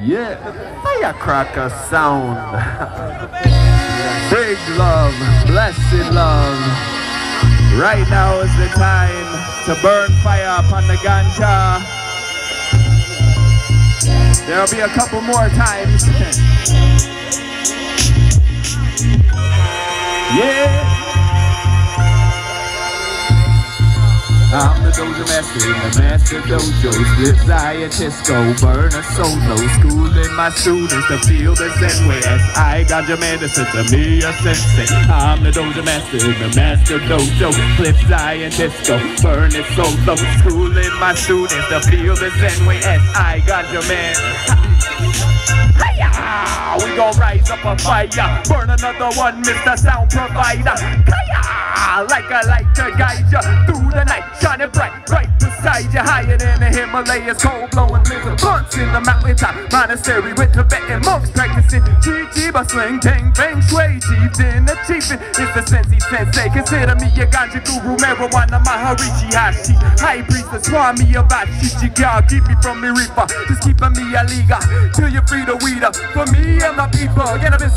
Yeah, firecracker sound. Big love, blessed love. Right now is the time to burn fire upon the ganja. There'll be a couple more times. yeah. I'm the dojo master in the master dojo. Split go burn a solo Schooling my students to feel the zen way As I got your medicine to me a sensei. I'm the dojo master in the master dojo. Split go burn it solo Schooling my students to feel the zen way As I got your man! We gon' rise up a fire. Burn another one, Mr. Sound Provider. Hiya! Like I like to guide you through the night Shining bright, right beside you Higher than the Himalayas Cold blowing blizzard Blunts in the mountaintop Monastery with Tibetan monks Practicing by sling Tang Feng Shui Chieftain achieving is the Sensi Sensei Consider me a ganja guru Marijuana Maharishi Hashi High priest the Swami Abachi Chigal Keep me from me reaper Just keeping me a liga Till you're free to weed up. For me and my people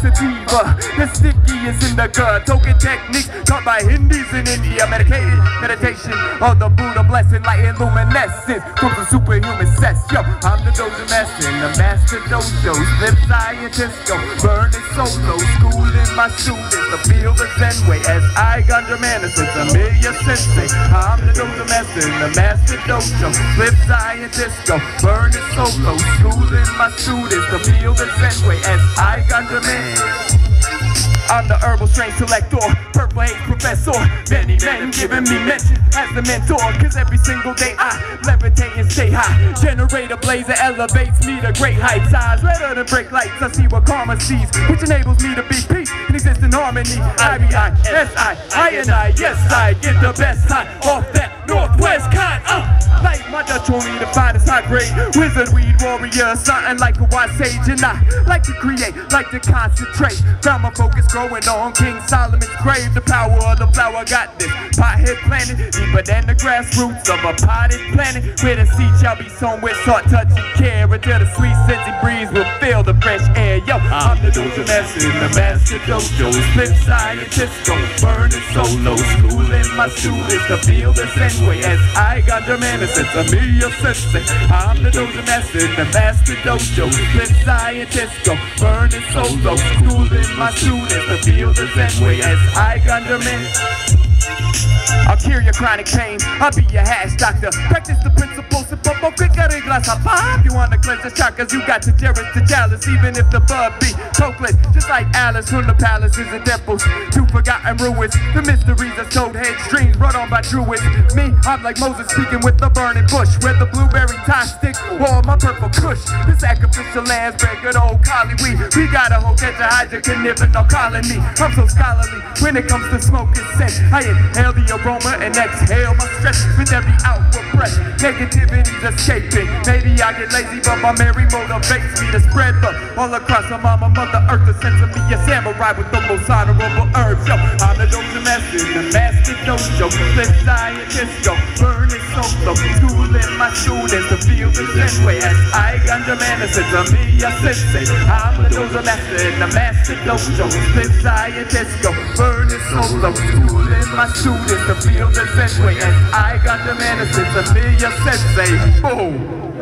Get a sativa The sticky is in the gut. Token techniques taught by Hindus in India. Medicated meditation of the Buddha blessing Light and luminescence from the superhuman sense Yo, I'm the dojo master the master dojo. Slip scientist go burn it solo. Schooling my students to feel the zen way. As I ganja to me a sensei. I'm the dojo master the master dojo. Slip scientist go burn it solo. Schooling my students to feel the zen way. As I ganja medicine I'm the herbal strain selector, purple haze professor. Many men giving me mention as the mentor. Cause every single day I levitate and stay high. Generate a blaze that elevates me to great heights. Eyes redder than break lights. I see what karma sees, which enables me to be peace and exist in harmony. I be I, S I, I and I, yes I get the best high off that northwest kind. Uh, like my Dutch me the finest high grade wizard weed warrior, something like a wise sage. And I like to create, like to concentrate. Found my focus growing on King Solomon's grave. The power of the flower got this pothead planet deeper than the grassroots of a potted planet. Where the seed shall be sown with salt, touch, and care until the sweet scented breeze will fill the fresh air. Yo, I'm the dojo master in the master dojo. Flip scientist, go burn it solo. Schooling my students to feel the same way as I got your medicine to me a sensei. I'm the dojo master the master dojo. Flip scientist, go burn it solo. Schooling my students to feel the same way as I got your medicine. I'll cure your chronic pain. I'll be your hash doctor. Practice the principles of bubble quicker glass of pop. You wanna cleanse the chakras, you got to cherish the chalice, even if the bud be hopeless. Just like Alice from the palaces and temples to forgotten ruins. The mysteries of told head streams brought on by druids. Me, I'm like Moses speaking with the burning bush, where the blueberry tie stick my purple kush. The sacrificial lambs, bred good old collie weed. We got a whole catch of hydrogen, no calling me. I'm so scholarly when it comes to smoking scent. I inhale the aroma and exhale my stress with every outward breath. Negativity's escaping. Maybe I get lazy, but my Mary motivates me to spread love all across the mama, mother earth. The sense of me a samurai with the most honorable herbs. Yo, I'm the dojo master, the master dojo. Flip scientist, yo, burn it solo. Schooling my students to feel the same way as I ganja medicine to me a sensei. I'm the dojo master, the master dojo. Flip scientist, yo, burn it solo. Schooling my students to feel the same way as I got the medicine to be your sensei. Boom.